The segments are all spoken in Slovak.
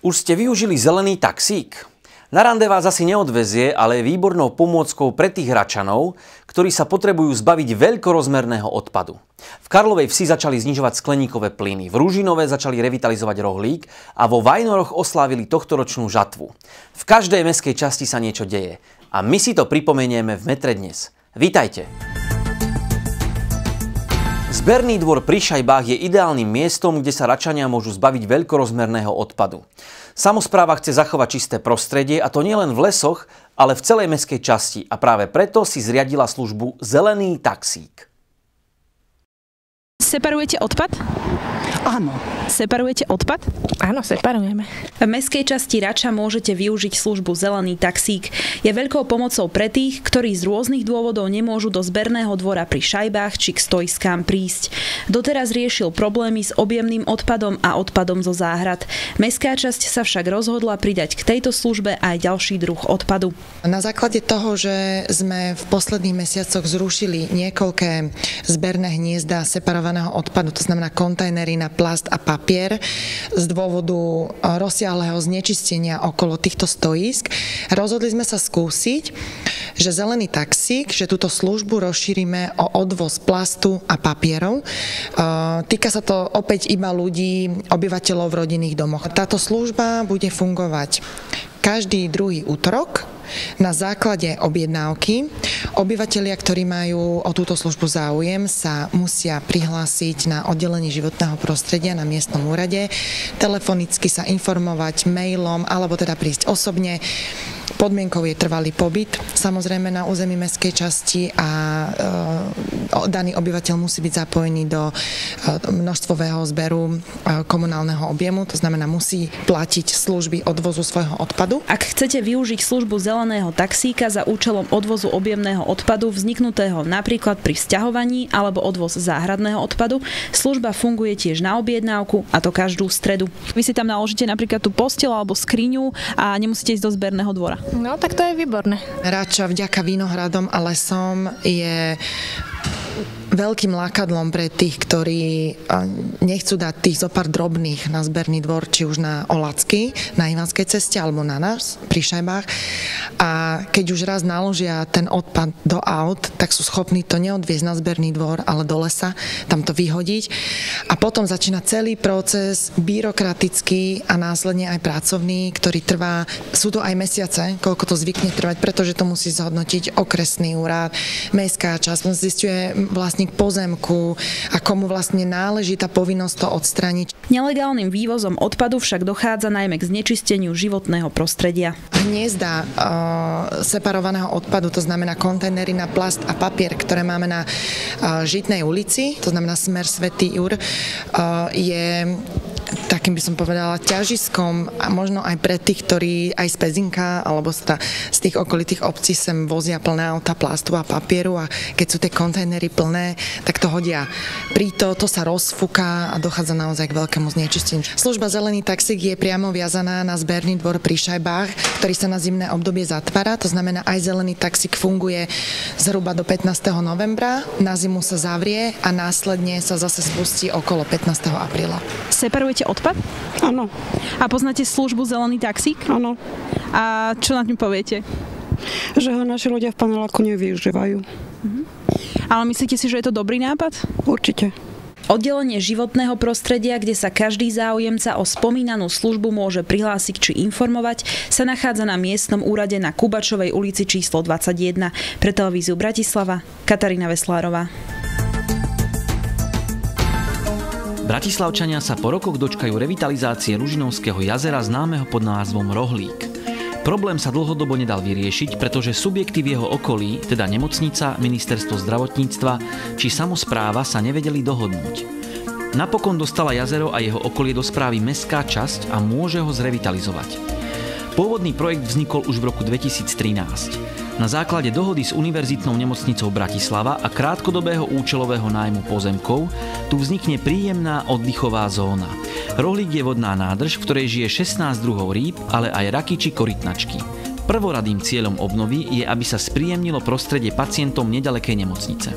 Už ste využili zelený taxík? Na rande vás asi neodvezie, ale je výbornou pomôckou pre tých hračanov, ktorí sa potrebujú zbaviť veľkorozmerného odpadu. V Karlovej vsi začali znižovať skleníkové plyny, v Rúžinové začali revitalizovať rohlík a vo Vajnoroch oslávili tohtoročnú žatvu. V každej meskej časti sa niečo deje a my si to pripomenieme v metre dnes. Vítajte! Zberný dvor pri Šajbách je ideálnym miestom, kde sa račania môžu zbaviť veľkorozmerného odpadu. Samozpráva chce zachovať čisté prostredie a to nielen v lesoch, ale v celej mestskej časti a práve preto si zriadila službu Zelený taxík. Separujete odpad? Áno. Separujete odpad? Áno, separujeme. V mestskej časti Rača môžete využiť službu Zelený taxík. Je veľkou pomocou pre tých, ktorí z rôznych dôvodov nemôžu do zberného dvora pri šajbách či k stojskám prísť. Doteraz riešil problémy s objemným odpadom a odpadom zo záhrad. Mestská časť sa však rozhodla pridať k tejto službe aj ďalší druh odpadu. Na základe toho, že sme v posledných mesiacoch zrušili niekoľké zberné hniezda separovaného odpadu, to znamená kontajnery na plast a papier z dôvodu rozsiahleho znečistenia okolo týchto stoisk. Rozhodli sme sa skúsiť, že zelený taxík, že túto službu rozšírime o odvoz plastu a papierov. Týka sa to opäť iba ľudí, obyvateľov v rodinných domoch. Táto služba bude fungovať každý druhý útorok na základe objednávky. Obyvatelia, ktorí majú o túto službu záujem, sa musia prihlásiť na oddelenie životného prostredia na miestnom úrade, telefonicky sa informovať mailom alebo teda prísť osobne. Podmienkou je trvalý pobyt, samozrejme na území mestskej časti a e, daný obyvateľ musí byť zapojený do e, množstvového zberu e, komunálneho objemu, to znamená musí platiť služby odvozu svojho odpadu. Ak chcete využiť službu zeleného taxíka za účelom odvozu objemného odpadu vzniknutého napríklad pri vzťahovaní alebo odvoz záhradného odpadu, služba funguje tiež na objednávku a to každú stredu. Vy si tam naložíte napríklad tú postel alebo skriňu a nemusíte ísť do zberného dvora. No, tak to je výborné. Rača vďaka Vinohradom a lesom je veľkým lákadlom pre tých, ktorí nechcú dať tých zopár drobných na zberný dvor, či už na Olacky, na Ivanskej ceste, alebo na nás, pri šajbách. A keď už raz naložia ten odpad do aut, tak sú schopní to neodviezť na zberný dvor, ale do lesa, tam to vyhodiť. A potom začína celý proces byrokratický a následne aj pracovný, ktorý trvá, sú to aj mesiace, koľko to zvykne trvať, pretože to musí zhodnotiť okresný úrad, mestská časť, zistuje vlastník pozemku a komu vlastne náleží tá povinnosť to odstraniť. Nelegálnym vývozom odpadu však dochádza najmä k znečisteniu životného prostredia. Hniezda uh, separovaného odpadu, to znamená kontajnery na plast a papier, ktoré máme na uh, Žitnej ulici, to znamená smer Svetý Jur, uh, je takým by som povedala ťažiskom a možno aj pre tých, ktorí aj z Pezinka alebo z, z tých okolitých obcí sem vozia plné auta plastu a papieru a keď sú tie kontajnery plné, tak to hodia príto, to sa rozfúka a dochádza naozaj k veľkému znečisteniu. Služba Zelený taxík je priamo viazaná na zberný dvor pri Šajbách, ktorý sa na zimné obdobie zatvára, to znamená aj Zelený taxík funguje zhruba do 15. novembra, na zimu sa zavrie a následne sa zase spustí okolo 15. apríla. Separujete od odpad? Áno. A poznáte službu Zelený taxík? Áno. A čo na tým poviete? Že ho naši ľudia v paneláku nevyužívajú. Uh-huh. Ale myslíte si, že je to dobrý nápad? Určite. Oddelenie životného prostredia, kde sa každý záujemca o spomínanú službu môže prihlásiť či informovať, sa nachádza na miestnom úrade na Kubačovej ulici číslo 21. Pre televíziu Bratislava, Katarína Veslárová. Bratislavčania sa po rokoch dočkajú revitalizácie Ružinovského jazera známeho pod názvom Rohlík. Problém sa dlhodobo nedal vyriešiť, pretože subjekty v jeho okolí, teda nemocnica, ministerstvo zdravotníctva či samozpráva sa nevedeli dohodnúť. Napokon dostala jazero a jeho okolie do správy mestská časť a môže ho zrevitalizovať. Pôvodný projekt vznikol už v roku 2013. Na základe dohody s Univerzitnou nemocnicou Bratislava a krátkodobého účelového nájmu pozemkov tu vznikne príjemná oddychová zóna. Rohlík je vodná nádrž, v ktorej žije 16 druhov rýb, ale aj raky či korytnačky. Prvoradým cieľom obnovy je, aby sa spríjemnilo prostredie pacientom nedalekej nemocnice.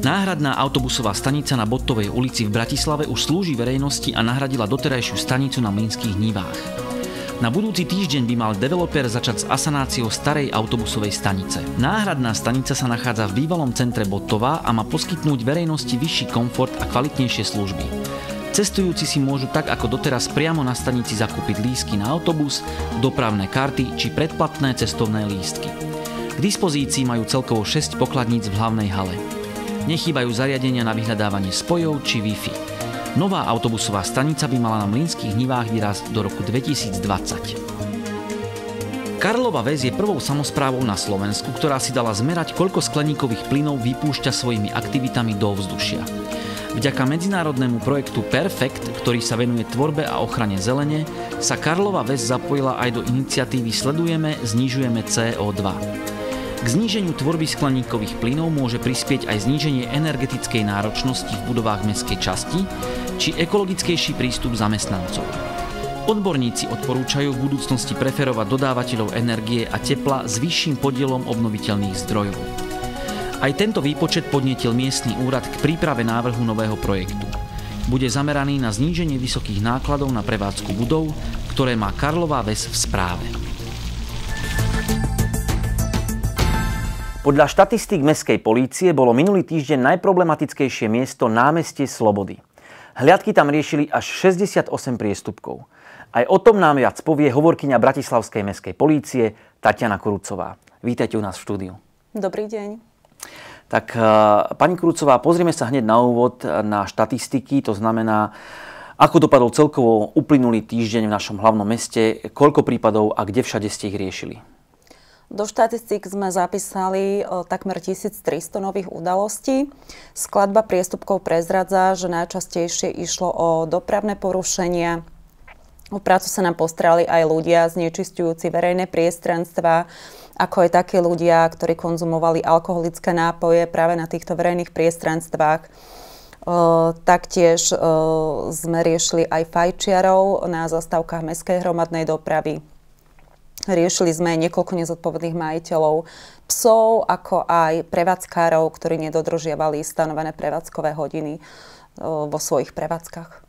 Náhradná autobusová stanica na Bottovej ulici v Bratislave už slúži verejnosti a nahradila doterajšiu stanicu na Mlynských nivách. Na budúci týždeň by mal developer začať s asanáciou starej autobusovej stanice. Náhradná stanica sa nachádza v bývalom centre Botová a má poskytnúť verejnosti vyšší komfort a kvalitnejšie služby. Cestujúci si môžu tak ako doteraz priamo na stanici zakúpiť lístky na autobus, dopravné karty či predplatné cestovné lístky. K dispozícii majú celkovo 6 pokladníc v hlavnej hale. Nechýbajú zariadenia na vyhľadávanie spojov či Wi-Fi. Nová autobusová stanica by mala na Mlynských nivách vyrásť do roku 2020. Karlova väz je prvou samozprávou na Slovensku, ktorá si dala zmerať, koľko skleníkových plynov vypúšťa svojimi aktivitami do vzdušia. Vďaka medzinárodnému projektu Perfect, ktorý sa venuje tvorbe a ochrane zelene, sa Karlova väz zapojila aj do iniciatívy Sledujeme, znižujeme CO2. K zníženiu tvorby skleníkových plynov môže prispieť aj zníženie energetickej náročnosti v budovách mestskej časti či ekologickejší prístup zamestnancov. Odborníci odporúčajú v budúcnosti preferovať dodávateľov energie a tepla s vyšším podielom obnoviteľných zdrojov. Aj tento výpočet podnetil miestny úrad k príprave návrhu nového projektu. Bude zameraný na zníženie vysokých nákladov na prevádzku budov, ktoré má Karlová Ves v správe. Podľa štatistík mestskej polície bolo minulý týždeň najproblematickejšie miesto námestie Slobody. Hliadky tam riešili až 68 priestupkov. Aj o tom nám viac povie hovorkyňa Bratislavskej mestskej polície Tatiana Kurucová. Vítajte u nás v štúdiu. Dobrý deň. Tak eh, pani Kurucová, pozrieme sa hneď na úvod na štatistiky, to znamená, ako dopadol celkovo uplynulý týždeň v našom hlavnom meste, koľko prípadov a kde všade ste ich riešili? Do štatistík sme zapísali o, takmer 1300 nových udalostí. Skladba priestupkov prezradza, že najčastejšie išlo o dopravné porušenia. O prácu sa nám postrali aj ľudia znečistujúci verejné priestranstva, ako aj takí ľudia, ktorí konzumovali alkoholické nápoje práve na týchto verejných priestranstvách. O, taktiež o, sme riešili aj fajčiarov na zastávkach mestskej hromadnej dopravy. Riešili sme niekoľko nezodpovedných majiteľov psov, ako aj prevádzkárov, ktorí nedodržiavali stanovené prevádzkové hodiny vo svojich prevádzkach.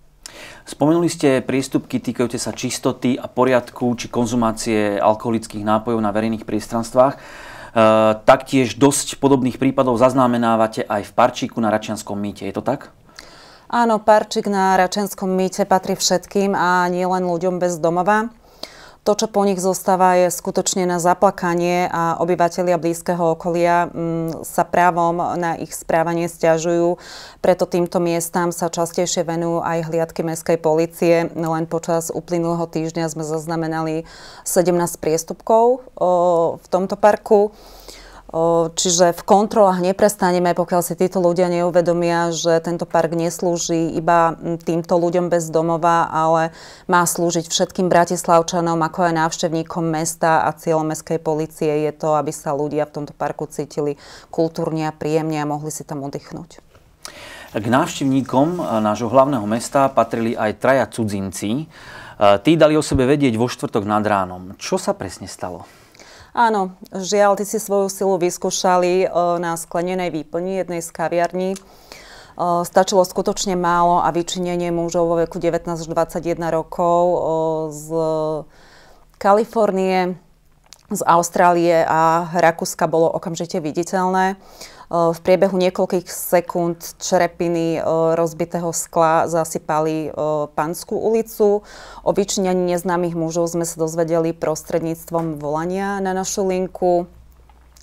Spomenuli ste prístupky týkajúce sa čistoty a poriadku či konzumácie alkoholických nápojov na verejných priestranstvách. E, taktiež dosť podobných prípadov zaznamenávate aj v Parčíku na Račianskom mýte. Je to tak? Áno, Parčík na Račianskom mýte patrí všetkým a nie len ľuďom bez domova. To, čo po nich zostáva, je skutočne na zaplakanie a obyvateľia blízkeho okolia mm, sa právom na ich správanie stiažujú. Preto týmto miestam sa častejšie venujú aj hliadky mestskej policie. Len počas uplynulého týždňa sme zaznamenali 17 priestupkov v tomto parku. Čiže v kontrolách neprestaneme, pokiaľ si títo ľudia neuvedomia, že tento park neslúži iba týmto ľuďom bez domova, ale má slúžiť všetkým bratislavčanom, ako aj návštevníkom mesta a cieľom mestskej policie je to, aby sa ľudia v tomto parku cítili kultúrne a príjemne a mohli si tam oddychnúť. K návštevníkom nášho hlavného mesta patrili aj traja cudzinci. Tí dali o sebe vedieť vo štvrtok nad ránom. Čo sa presne stalo? Áno, žiaľ, ty si svoju silu vyskúšali e, na sklenenej výplni jednej z kaviarní. E, stačilo skutočne málo a vyčinenie mužov vo veku 19 až 21 rokov e, z Kalifornie, z Austrálie a Rakúska bolo okamžite viditeľné. V priebehu niekoľkých sekúnd črepiny rozbitého skla zasypali Panskú ulicu. O vyčinení neznámych mužov sme sa dozvedeli prostredníctvom volania na našu linku.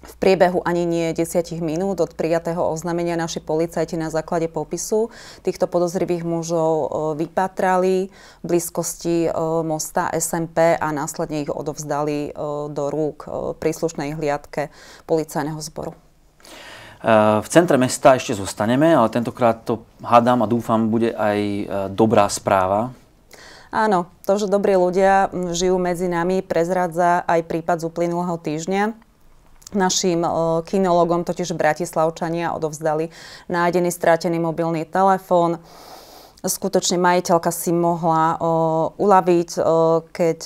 V priebehu ani nie 10 minút od prijatého oznámenia naši policajti na základe popisu týchto podozrivých mužov vypatrali v blízkosti mosta SMP a následne ich odovzdali do rúk príslušnej hliadke policajného zboru. Eh, v centre mesta ešte zostaneme, ale tentokrát to hádam a dúfam bude aj eh, dobrá správa. Áno, to, že dobrí ľudia hm, žijú medzi nami, prezradza aj prípad z uplynulého týždňa. Našim eh, kinologom totiž Bratislavčania odovzdali nájdený strátený mobilný telefón. Skutočne majiteľka si mohla uľaviť, keď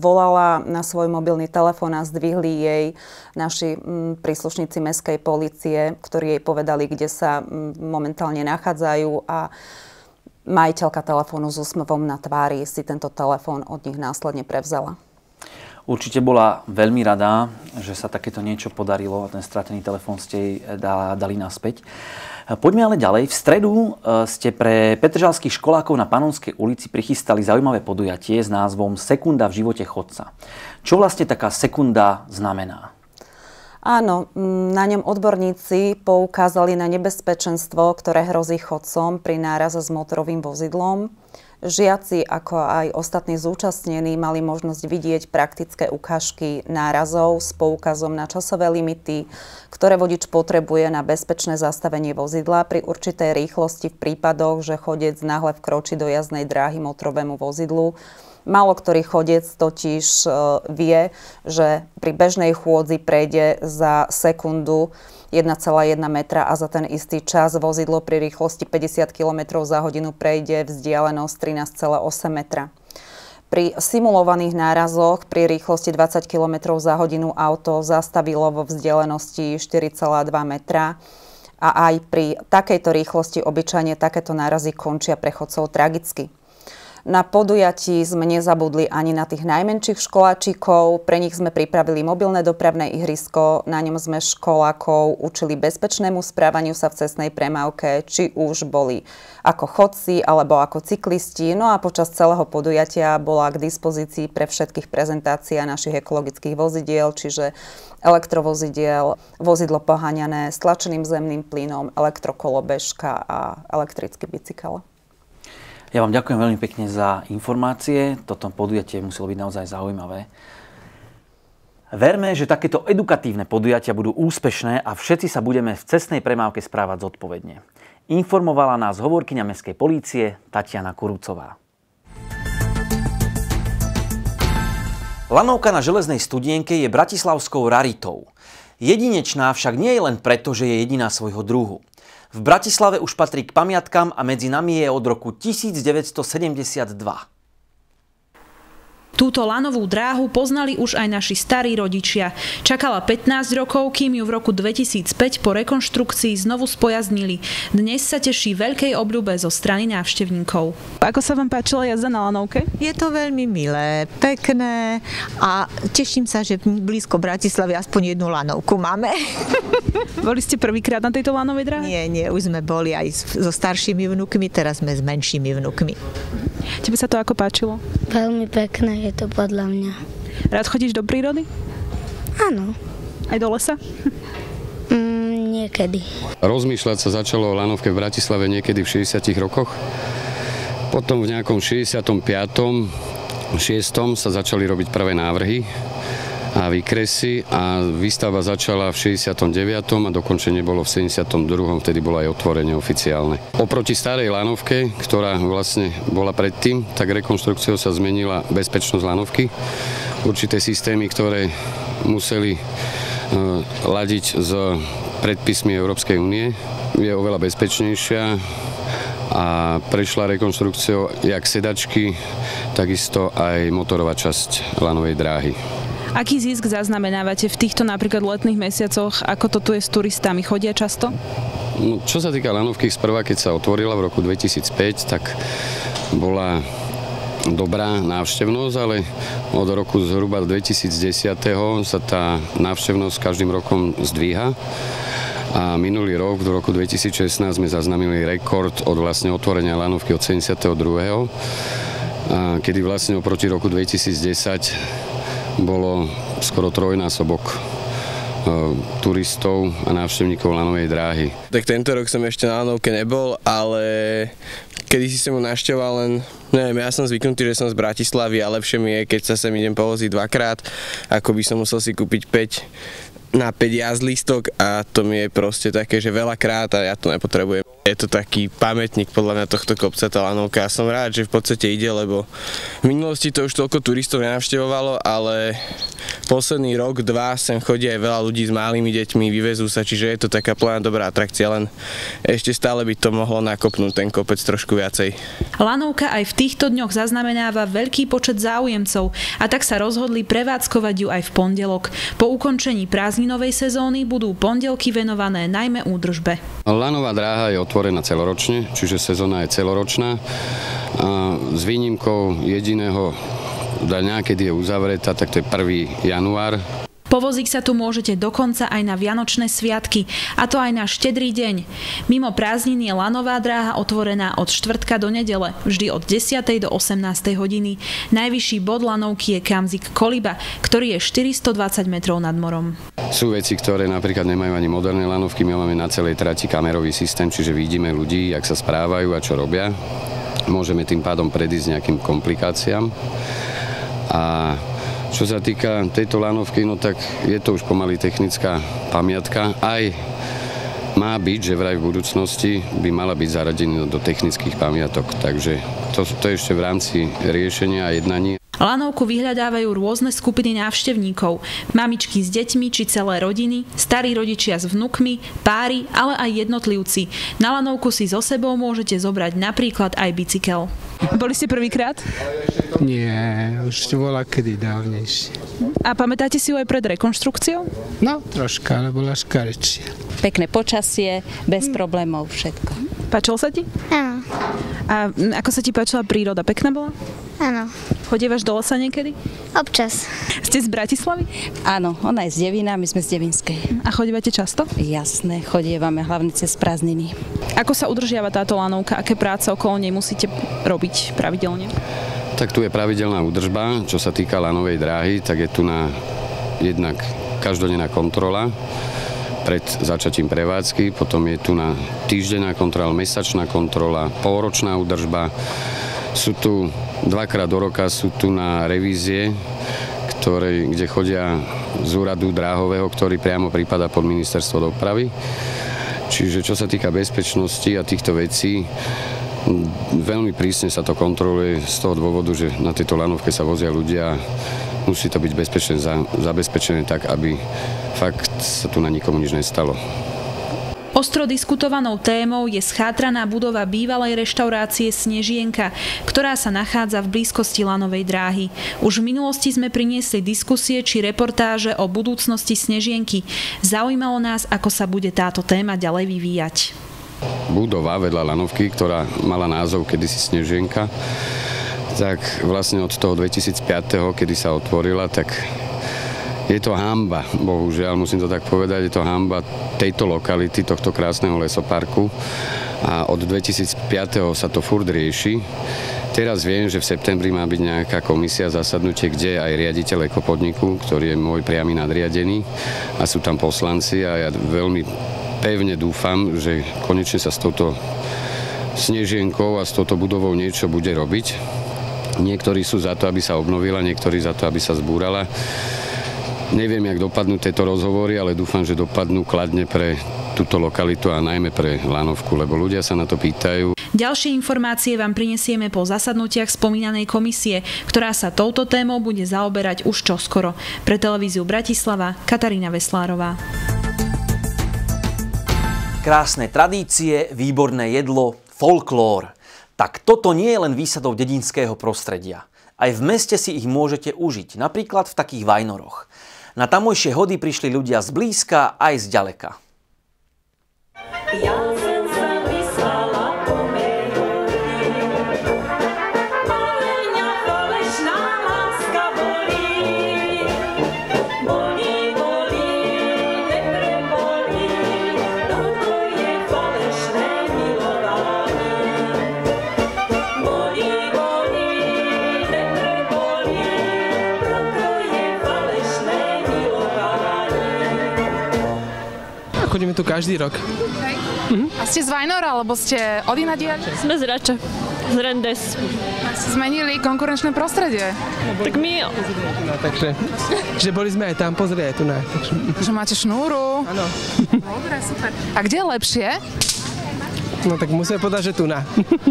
volala na svoj mobilný telefón a zdvihli jej naši príslušníci mestskej policie, ktorí jej povedali, kde sa momentálne nachádzajú a majiteľka telefónu s úsmevom na tvári si tento telefón od nich následne prevzala. Určite bola veľmi rada, že sa takéto niečo podarilo a ten stratený telefón ste jej dali naspäť. Poďme ale ďalej. V stredu e, ste pre petržalských školákov na Panonskej ulici prichystali zaujímavé podujatie s názvom Sekunda v živote chodca. Čo vlastne taká sekunda znamená? Áno, na ňom odborníci poukázali na nebezpečenstvo, ktoré hrozí chodcom pri náraze s motorovým vozidlom. Žiaci, ako aj ostatní zúčastnení, mali možnosť vidieť praktické ukážky nárazov s poukazom na časové limity, ktoré vodič potrebuje na bezpečné zastavenie vozidla pri určitej rýchlosti v prípadoch, že chodec náhle vkročí do jazdnej dráhy motorovému vozidlu. Málo ktorý chodec totiž e, vie, že pri bežnej chôdzi prejde za sekundu 1,1 metra a za ten istý čas vozidlo pri rýchlosti 50 km za hodinu prejde vzdialenosť 13,8 metra. Pri simulovaných nárazoch pri rýchlosti 20 km za hodinu auto zastavilo vo vzdialenosti 4,2 metra a aj pri takejto rýchlosti obyčajne takéto nárazy končia prechodcov tragicky. Na podujatí sme nezabudli ani na tých najmenších školáčikov. Pre nich sme pripravili mobilné dopravné ihrisko. Na ňom sme školákov učili bezpečnému správaniu sa v cestnej premávke, či už boli ako chodci alebo ako cyklisti. No a počas celého podujatia bola k dispozícii pre všetkých prezentácia našich ekologických vozidiel, čiže elektrovozidiel, vozidlo poháňané stlačeným zemným plynom, elektrokolobežka a elektrický bicykel. Ja vám ďakujem veľmi pekne za informácie. Toto podujatie muselo byť naozaj zaujímavé. Verme, že takéto edukatívne podujatia budú úspešné a všetci sa budeme v cestnej premávke správať zodpovedne. Informovala nás hovorkyňa Mestskej polície Tatiana Kurucová. Lanovka na železnej studienke je bratislavskou raritou. Jedinečná však nie je len preto, že je jediná svojho druhu. V Bratislave už patrí k pamiatkám a medzi nami je od roku 1972. Túto lanovú dráhu poznali už aj naši starí rodičia. Čakala 15 rokov, kým ju v roku 2005 po rekonštrukcii znovu spojaznili. Dnes sa teší veľkej obľúbe zo strany návštevníkov. Ako sa vám páčila jazda na lanovke? Je to veľmi milé, pekné a teším sa, že blízko Bratislavy aspoň jednu lanovku máme. Boli ste prvýkrát na tejto lanovej dráhe? Nie, nie, už sme boli aj so staršími vnúkmi, teraz sme s menšími vnúkmi. Tebe sa to ako páčilo? Veľmi pekné je to podľa mňa. Rád chodíš do prírody? Áno. Aj do lesa? Mm, niekedy. Rozmýšľať sa začalo o lanovke v Bratislave niekedy v 60 rokoch. Potom v nejakom 65. 6. sa začali robiť prvé návrhy a výkresy a výstava začala v 69. a dokončenie bolo v 72. vtedy bolo aj otvorenie oficiálne. Oproti starej lanovke, ktorá vlastne bola predtým, tak rekonštrukciou sa zmenila bezpečnosť lanovky. Určité systémy, ktoré museli uh, ladiť s predpismi Európskej únie, je oveľa bezpečnejšia a prešla rekonštrukciou jak sedačky, takisto aj motorová časť lanovej dráhy. Aký zisk zaznamenávate v týchto napríklad letných mesiacoch? Ako to tu je s turistami? Chodia často? No, čo sa týka lanovky, sprva keď sa otvorila v roku 2005, tak bola dobrá návštevnosť, ale od roku zhruba 2010. sa tá návštevnosť každým rokom zdvíha. A minulý rok, v roku 2016, sme zaznamenali rekord od vlastne otvorenia lanovky od 72. A kedy vlastne oproti roku 2010 bolo skoro trojnásobok e, turistov a návštevníkov lanovej dráhy. Tak tento rok som ešte na lanovke nebol, ale kedy si som ho našťoval len, neviem, ja som zvyknutý, že som z Bratislavy a lepšie mi je, keď sa sem idem povoziť dvakrát, ako by som musel si kúpiť 5 na 5 jazd a to mi je proste také, že veľakrát a ja to nepotrebujem. Je to taký pamätník podľa mňa tohto kopca, tá lanovka. Ja som rád, že v podstate ide, lebo v minulosti to už toľko turistov nenavštevovalo, ale posledný rok, dva sem chodí aj veľa ľudí s malými deťmi, vyvezú sa, čiže je to taká plná dobrá atrakcia, len ešte stále by to mohlo nakopnúť ten kopec trošku viacej. Lanovka aj v týchto dňoch zaznamenáva veľký počet záujemcov a tak sa rozhodli prevádzkovať ju aj v pondelok. Po ukončení prázdninovej sezóny budú pondelky venované najmä údržbe. Lanová dráha je otvorená celoročne, čiže sezóna je celoročná. A s výnimkou jediného dňa, kedy je uzavretá, tak to je 1. január, Povoziť sa tu môžete dokonca aj na Vianočné sviatky, a to aj na štedrý deň. Mimo prázdnin je lanová dráha otvorená od štvrtka do nedele, vždy od 10. do 18. hodiny. Najvyšší bod lanovky je Kamzik Koliba, ktorý je 420 metrov nad morom. Sú veci, ktoré napríklad nemajú ani moderné lanovky, my máme na celej trati kamerový systém, čiže vidíme ľudí, jak sa správajú a čo robia. Môžeme tým pádom predísť nejakým komplikáciám. A čo sa týka tejto lanovky, no tak je to už pomaly technická pamiatka. Aj má byť, že vraj v budúcnosti by mala byť zaradená do technických pamiatok. Takže to, to ešte v rámci riešenia a jednaní. Lanovku vyhľadávajú rôzne skupiny návštevníkov. Mamičky s deťmi či celé rodiny, starí rodičia s vnukmi, páry, ale aj jednotlivci. Na lanovku si so sebou môžete zobrať napríklad aj bicykel. Boli ste prvýkrát? Nie, už to bola kedy dávnejšie. A pamätáte si ju aj pred rekonštrukciou? No, troška, ale bola škarečia. Pekné počasie, bez problémov, všetko. Páčilo sa ti? Áno. A ako sa ti páčila príroda? Pekná bola? Áno. Chodívaš do lesa niekedy? Občas. Ste z Bratislavy? Áno, ona je z Devina, my sme z Devinskej. A chodívate často? Jasné, chodievame hlavne cez prázdniny. Ako sa udržiava táto lanovka? Aké práce okolo nej musíte robiť pravidelne? Tak tu je pravidelná údržba, čo sa týka lanovej dráhy, tak je tu na jednak každodenná kontrola pred začatím prevádzky, potom je tu na týždenná kontrola, mesačná kontrola, polročná údržba. Sú tu dvakrát do roka sú tu na revízie, ktoré, kde chodia z úradu dráhového, ktorý priamo prípada pod ministerstvo dopravy. Čiže čo sa týka bezpečnosti a týchto vecí, veľmi prísne sa to kontroluje z toho dôvodu, že na tejto lanovke sa vozia ľudia musí to byť bezpečne zabezpečené tak, aby fakt sa tu na nikomu nič nestalo. Ostro diskutovanou témou je schátraná budova bývalej reštaurácie Snežienka, ktorá sa nachádza v blízkosti Lanovej dráhy. Už v minulosti sme priniesli diskusie či reportáže o budúcnosti Snežienky. Zaujímalo nás, ako sa bude táto téma ďalej vyvíjať. Budova vedľa Lanovky, ktorá mala názov kedysi Snežienka, tak vlastne od toho 2005. kedy sa otvorila, tak je to hamba, bohužiaľ, musím to tak povedať, je to hamba tejto lokality, tohto krásneho lesoparku a od 2005. sa to furt rieši. Teraz viem, že v septembri má byť nejaká komisia zasadnutie, kde aj riaditeľ ekopodniku, ktorý je môj priamy nadriadený a sú tam poslanci a ja veľmi pevne dúfam, že konečne sa s touto snežienkou a s touto budovou niečo bude robiť Niektorí sú za to, aby sa obnovila, niektorí za to, aby sa zbúrala. Neviem, jak dopadnú tieto rozhovory, ale dúfam, že dopadnú kladne pre túto lokalitu a najmä pre Lanovku, lebo ľudia sa na to pýtajú. Ďalšie informácie vám prinesieme po zasadnutiach spomínanej komisie, ktorá sa touto témou bude zaoberať už čoskoro. Pre televíziu Bratislava Katarína Veslárová. Krásne tradície, výborné jedlo, folklór. Tak toto nie je len výsadou dedinského prostredia. Aj v meste si ich môžete užiť, napríklad v takých vajnoroch. Na tamojšie hody prišli ľudia z blízka aj z ďaleka. Ja každý rok. Okay. Mhm. A ste z Vajnora, alebo ste od inadia? Sme z Rača. z Rendes. Zmenili konkurenčné prostredie. Tak my... No, takže, že boli sme aj tam, pozri aj tu na. Takže... Že máte šnúru. Áno. Dobre, super. A kde je lepšie? No tak musíme povedať, že tu na.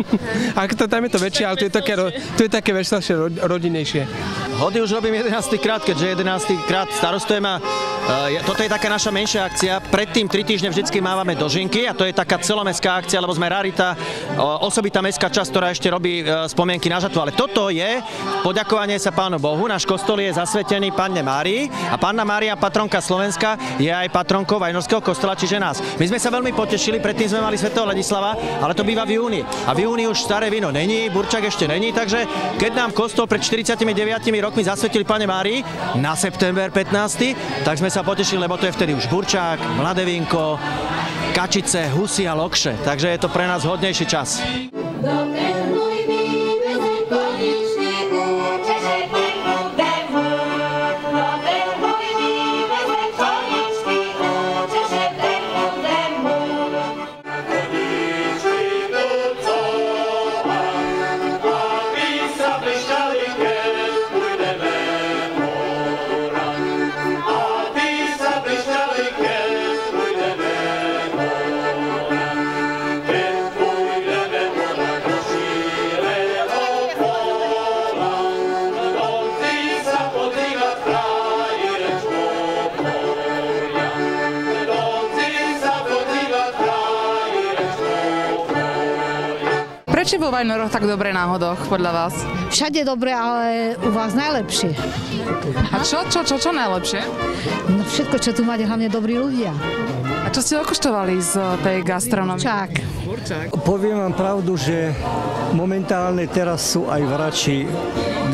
Ak to tam je to väčšie, ale tu je také, tu je také veselšie, ro- rodinnejšie. Hody už robím 11. krát, keďže 11. krát starostujem a toto je taká naša menšia akcia. Predtým 3 týždne vždycky mávame dožinky a to je taká celomestská akcia, lebo sme rarita, osobitá mestská časť, ktorá ešte robí uh, spomienky na žatvu. Ale toto je poďakovanie sa Pánu Bohu. Náš kostol je zasvetený Panne Márii a Panna Mária, patronka Slovenska, je aj patronkou Vajnorského kostola, čiže nás. My sme sa veľmi potešili, predtým sme mali svätého Ladislava, ale to býva v júni. A v júni už staré víno není, burčak ešte není, takže keď nám kostol pred 49 rokmi zasvetili Pane Mári na september 15. tak sme sa potešili, lebo to je vtedy už burčák, mladé vínko, kačice, husy a lokše. Takže je to pre nás hodnejší čas. Prečo je vo Vajnoroch tak dobre na hodoch, podľa vás? Všade dobre, ale u vás najlepšie. A čo, čo, čo, čo najlepšie? No všetko, čo tu máte, hlavne dobrí ľudia. A čo ste okoštovali z tej gastronomie? Čak. Poviem vám pravdu, že momentálne teraz sú aj vrači,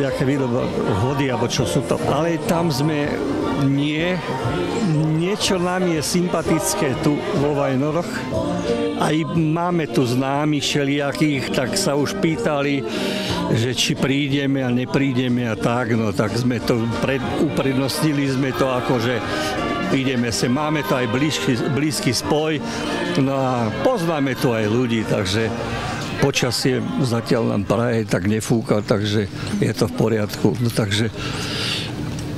nejaké výroba vody, alebo čo sú to. Ale tam sme nie. Niečo nám je sympatické tu vo Vajnoroch. Aj máme tu známych všelijakých, tak sa už pýtali, že či prídeme a neprídeme a tak, no tak sme to pred, uprednostnili sme to ako, že ideme sa, máme to aj blízky, blízky spoj, no a poznáme tu aj ľudí, takže počasie zatiaľ nám praje, tak nefúka, takže je to v poriadku. No, takže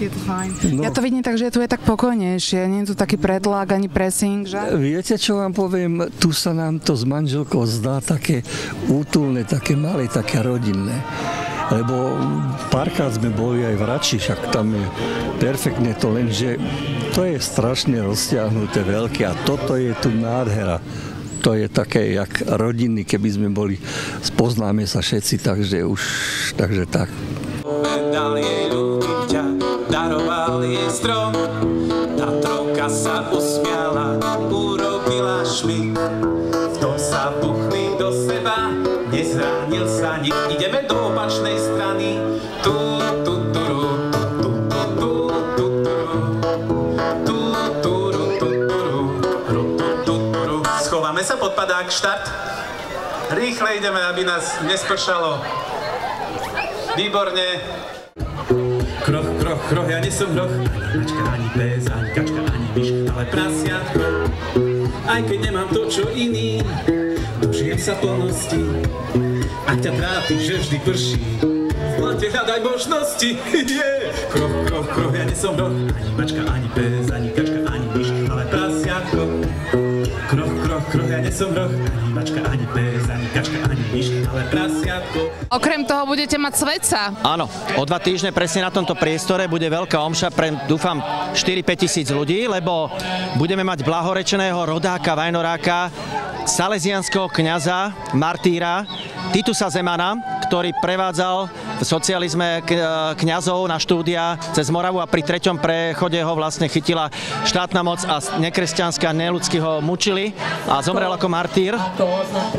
Je to fajn. No. Ja to vidím tak, že tu je tak pokojnejšie, nie je tu taký pretlak ani pressing, že? Viete, čo vám poviem? Tu sa nám to s manželkou zdá také útulné, také malé, také rodinné. Lebo párkrát sme boli aj v Rači, však tam je perfektne to, lenže to je strašne roztiahnuté, veľké a toto je tu nádhera to je také, jak rodiny, keby sme boli, spoznáme sa všetci, takže už, takže tak. Jej strom. Tá trovka sa usmiala, urobila švih. V tom sa buchli do seba, nezranil sa nik. Ideme do opačnej strany. Tu, tu, tu, tu. Schováme sa pod padák, štart. Rýchle ideme, aby nás nespršalo. Výborne. Kroch, kroch, ja nie som hroch. Ani mačka, ani pes, ani kačka, ani myš, ale prasiatko. Aj keď nemám to, čo iný, dožijem sa plnosti. Ak ťa trápi, že vždy prší, v plante hľadaj možnosti. Yeah. Kroch, kroch, kroch, ja nie som hroch. Ani mačka, ani pes, ani kačka, ani myš, ale prasiatko. Kroch, kroch, ja nie som hroch. Ani mačka, ani pes, ani kačka, ani myš, ale prasiatko. Okrem toho budete mať svetca. Áno, o dva týždne presne na tomto priestore bude veľká omša pre, dúfam, 4-5 tisíc ľudí, lebo budeme mať blahorečeného rodáka, vajnoráka, salesianského kňaza, martýra, Titusa Zemana, ktorý prevádzal v socializme kňazov na štúdia cez Moravu a pri treťom prechode ho vlastne chytila štátna moc a nekresťanská neludsky ho mučili a zomrel ako martýr.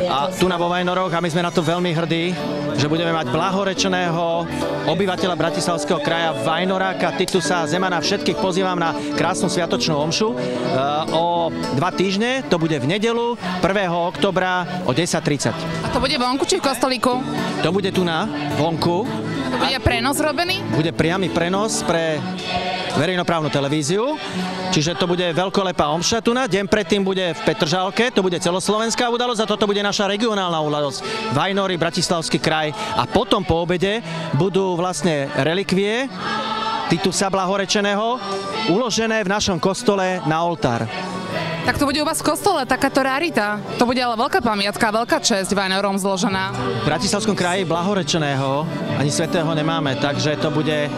A tu na vo Vajnoroch a my sme na to veľmi hrdí, že budeme mať blahorečeného obyvateľa Bratislavského kraja Vajnoráka, Titusa Zemana. Všetkých pozývam na krásnu sviatočnú omšu. O dva týždne, to bude v nedelu, 1. oktobra o 10.30. A to bude vonku či kostolíku? To bude tu na vonku. To bude prenos robený? Bude priamy prenos pre verejnoprávnu televíziu. Čiže to bude veľkolepá omša tu na. Deň predtým bude v Petržálke, to bude celoslovenská udalosť a toto bude naša regionálna udalosť. Vajnory, Bratislavský kraj a potom po obede budú vlastne relikvie Titusa Blahorečeného uložené v našom kostole na oltár. Tak to bude u vás v kostole, takáto rarita. To bude ale veľká pamiatka, veľká česť Vajnorom zložená. V Bratislavskom kraji blahorečeného ani svetého nemáme, takže to bude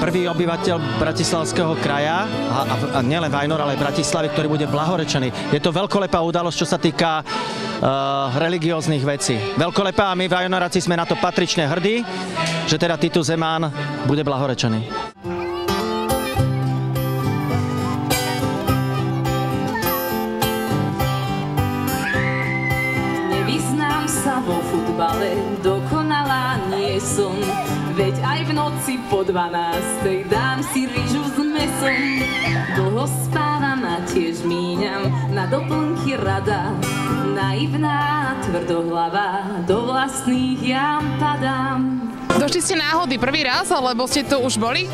prvý obyvateľ Bratislavského kraja a, a, a nielen Vajnor, ale Bratislavy, ktorý bude blahorečený. Je to veľkolepá udalosť, čo sa týka uh, religióznych vecí. Veľkolepá a my Vajnoráci sme na to patrične hrdí, že teda Titus Zemán bude blahorečený. Som. Veď aj v noci po 12. dám si rýžu s mesom. Dlho spávam a tiež míňam na doplnky rada. Naivná, tvrdohlava, do vlastných jam padám. Došli ste náhody prvý raz, alebo ste tu už boli?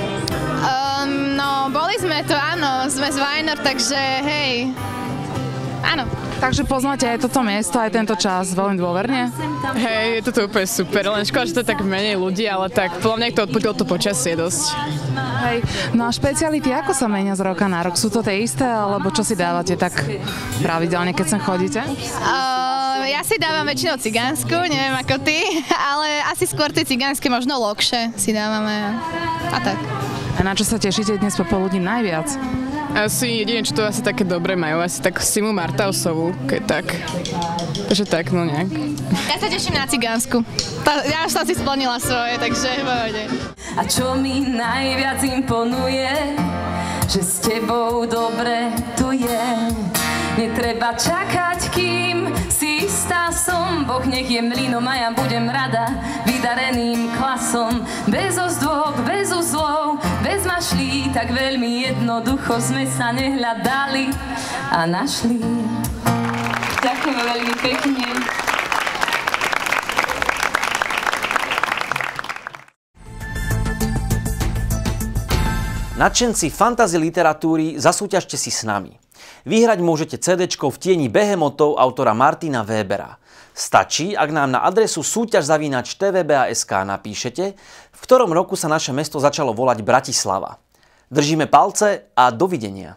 Um, no, boli sme tu, áno, sme z Vajnor, takže hej, áno. Takže poznáte aj toto miesto, aj tento čas veľmi dôverne? Hej, je toto úplne super, len škoda, že to je tak menej ľudí, ale tak podľa mňa to odpudilo to počasie dosť. Hej, no a špeciality ako sa menia z roka na rok? Sú to tie isté, alebo čo si dávate tak pravidelne, keď sem chodíte? Uh, ja si dávam väčšinou cigánsku, neviem ako ty, ale asi skôr tie cigánske, možno lokše si dávame a tak. A na čo sa tešíte dnes popoludní najviac? Asi jediné, čo to asi také dobre majú, asi tak Simu Martausovú, keď tak. Takže tak, no nejak. Ja sa teším na cigánsku. Ja som si splnila svoje, takže pohode. A čo mi najviac imponuje, že s tebou dobre tu je. Netreba čakať, kým istá som, Boh nech je mlinom a ja budem rada vydareným klasom. Bez ozdôb, bez uzlov, bez mašlí, tak veľmi jednoducho sme sa nehľadali a našli. Ďakujem veľmi pekne. Nadšenci fantasy literatúry, zasúťažte si s nami. Vyhrať môžete CD v tieni behemotov autora Martina Webera. Stačí, ak nám na adresu súťaž.tvba.sk napíšete, v ktorom roku sa naše mesto začalo volať Bratislava. Držíme palce a dovidenia.